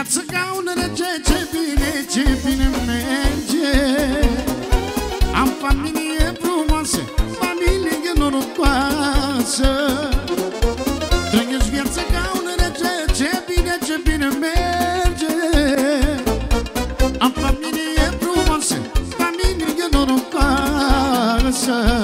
Trăiesc viață ca un rege Ce bine, ce bine merge. Am familie frumoasă Familie norocoasă. Trăiesc viață ca un rege Ce bine, ce bine merge. Am familie frumoasă Familie norocoasă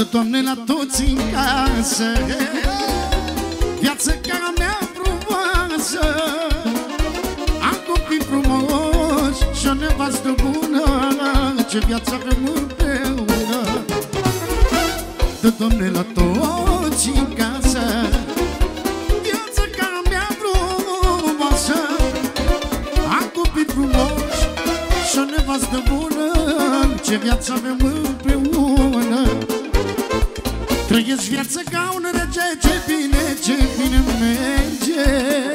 Dă, Doamne, la toți în casă. Viață ca a mea frumoasă. Am copii frumoși și o nevastă bună. Ce viață avem împreună. Dă, Doamne, la toți în casă. Viața ca a mea frumoasă. Am copii frumoși și o nevastă bună. Ce viață avem Trăiesc viața ca un rege. Ce bine, ce bine merge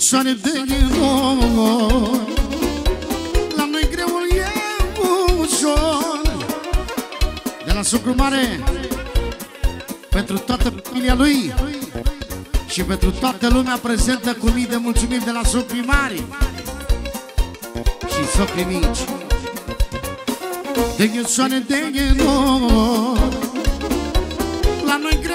soare de nor La noi greul e ușor. De la sucru mare Pentru toată familia lui Și pentru toată lumea prezentă Cu mii de mulțumiri de la socrii mari Și socrii mici. De ghesoane de ghenor La noi greul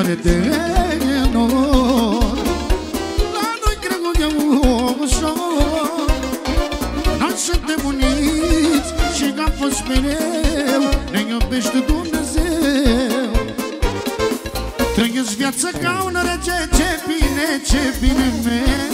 De soare de nor La noi greul e ușor. Noi suntem uniți și am fost mereu Ne iubește Dumnezeu. Trăiesc viața ca un rege Ce bine, ce bine merge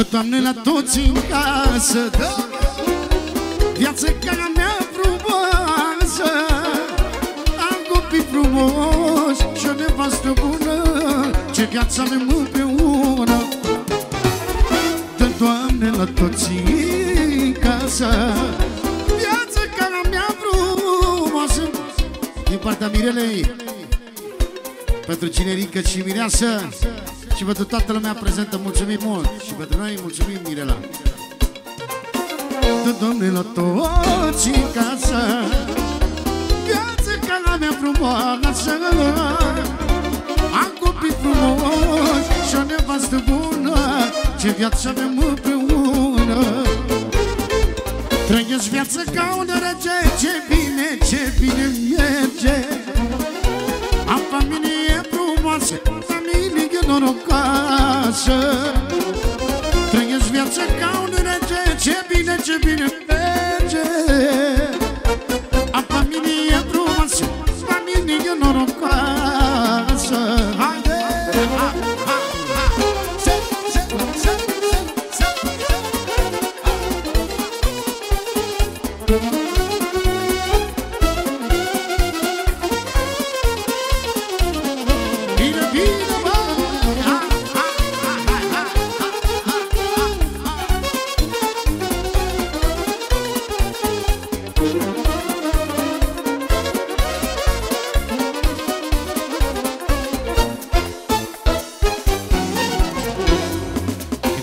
Dă, Doamne, la toți în casă Dă. Viață ca a mea frumoasă. Am copii frumoși și o nevastă bună. Ce viață avem împreună. Dă, Doamne, la toți în casă. Viață ca a mea frumoasă. Din partea Mirelei. Pentru cinerică și mireasă și pentru toată lumea prezentă, mulțumim mult. Și pentru noi, mulțumim, Mirela. Dă, Doamne, la toți în casă. Viață ca la mea frumoasă. Am copii frumoși și o nevastă bună. Ce viață avem împreună. Trăiesc viața ca un rege. Ce bine, ce bine merge. Am familie frumoasă Familie norocoasă Trăiesc viața ca un rege Ce bine, ce bine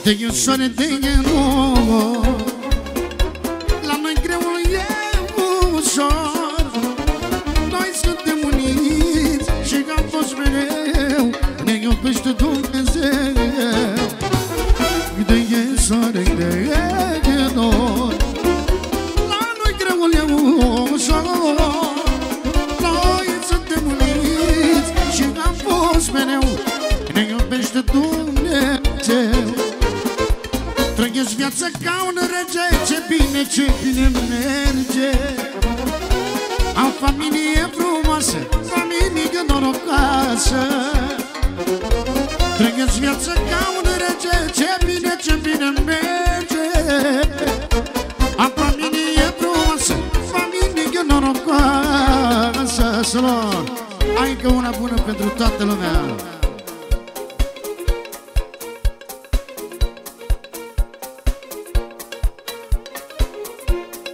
Câte e soare de e nouă La noi greul e ușor. Noi suntem uniți și am fost mereu. Ne iubește Dumnezeu. Câte e soare de e nouă La noi greul e ușor. Noi suntem uniți și am fost mereu. Ne iubește Dumnezeu viața ca un rege Ce bine, ce bine merge. Am familie frumoasă Familie norocoasă. Trăiesc viața ca un rege Ce bine, ce bine merge. Am familie frumoasă Familie norocoasă Să Ai încă una bună pentru toată lumea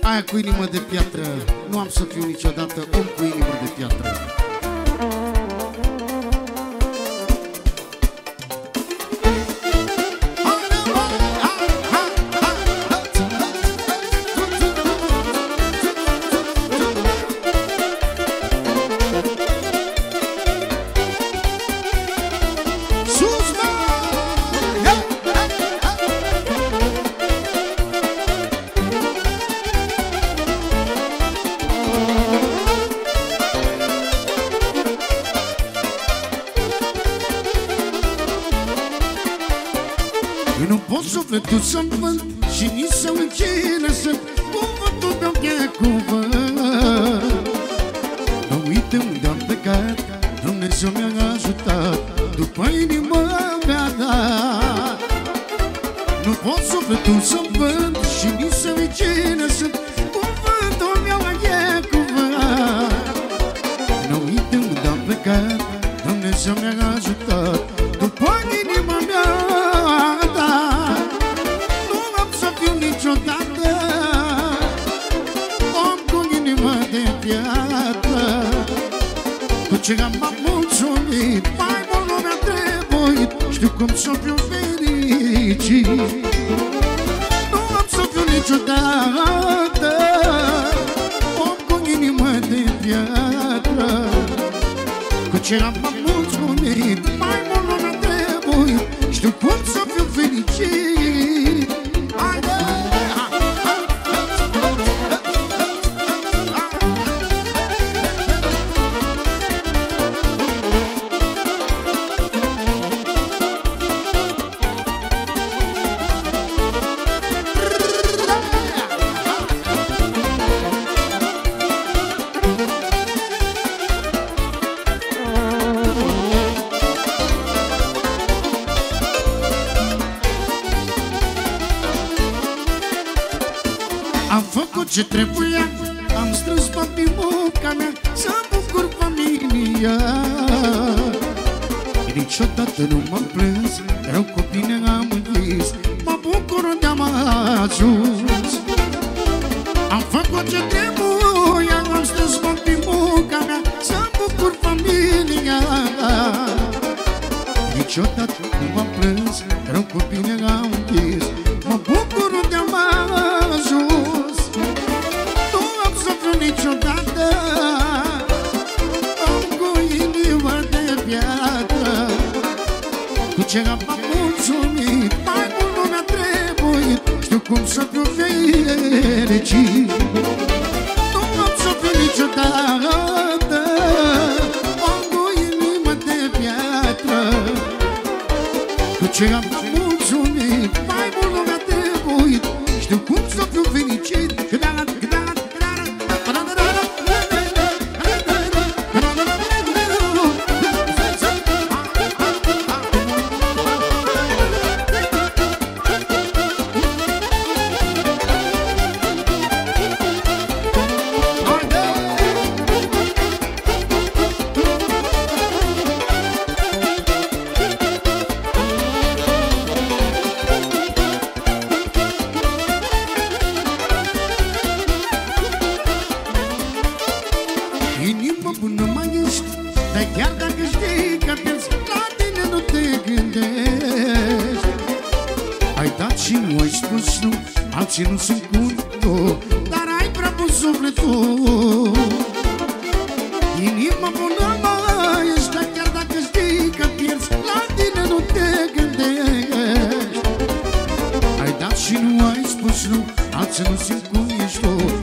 Aia cu inimă de piatră. Nu am să fiu niciodată om cu inimă de piatră Eu nu pot sufletul să-mi vând Și nici să încine să Cuvântul meu e cuvânt? Nu uite unde am plecat Dumnezeu mi-a ajutat După inima mea dat Nu pot sufletul să-mi vând Și nici să încine ce am mulțumit. Mai mult nu mi-a trebuit. Știu cum să fiu fericit Nu am să fiu niciodată Om cu inima de piatră. Cu ce am mulțumit Mai mult nu mi-a trebuit. Știu cum să fiu fericit ce trebuia. Am strâns toată munca mea Să bucur familia. Niciodată nu m-am plâns Rău cu Ați nu simt cum ești tot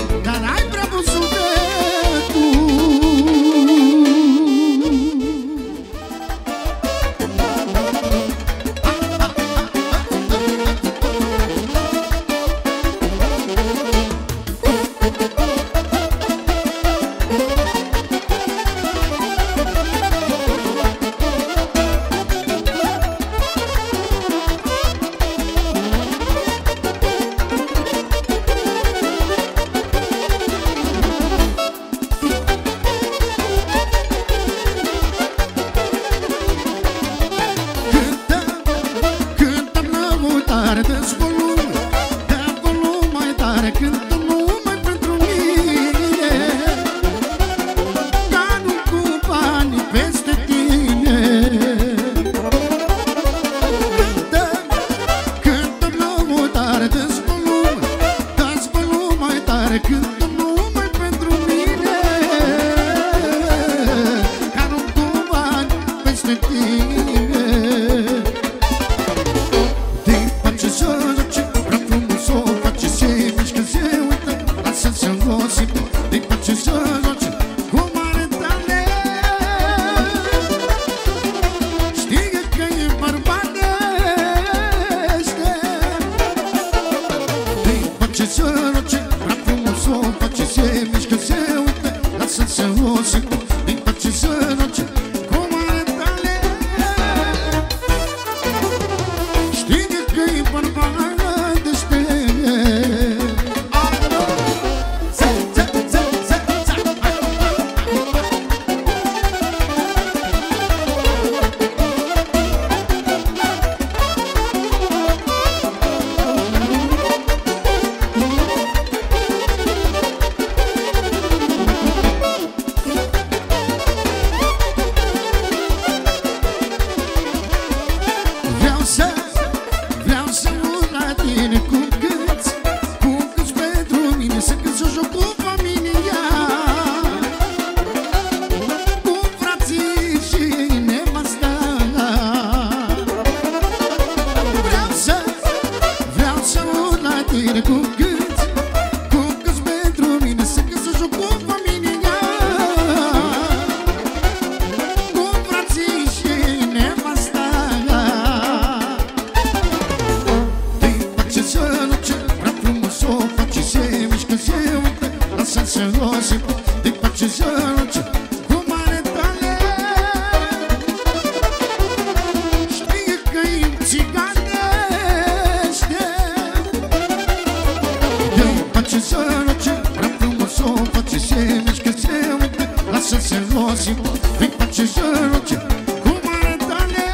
observați-mă Îi face săruce cu mâna tale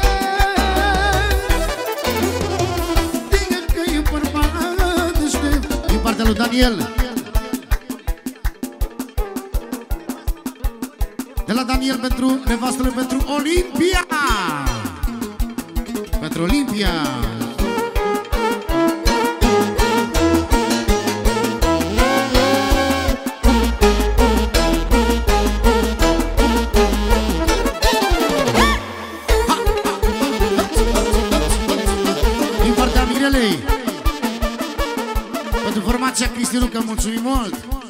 Digă că e bărbat deștept Din partea lui Daniel. Cristi Lucă, mulțumim mult!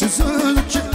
ce zice